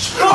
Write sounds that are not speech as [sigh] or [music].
Strong! [laughs]